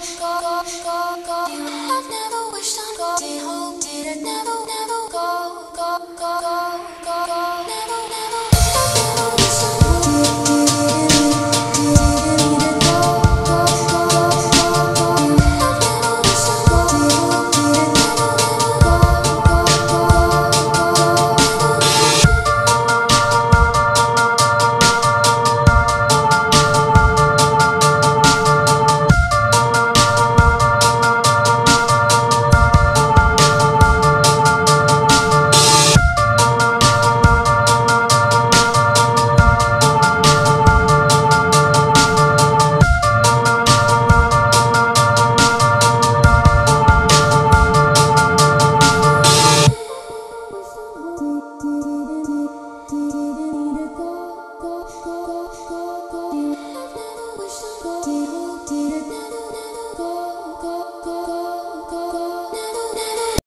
go, go, go, go. You have never wished on God. Did hope, did it never, never.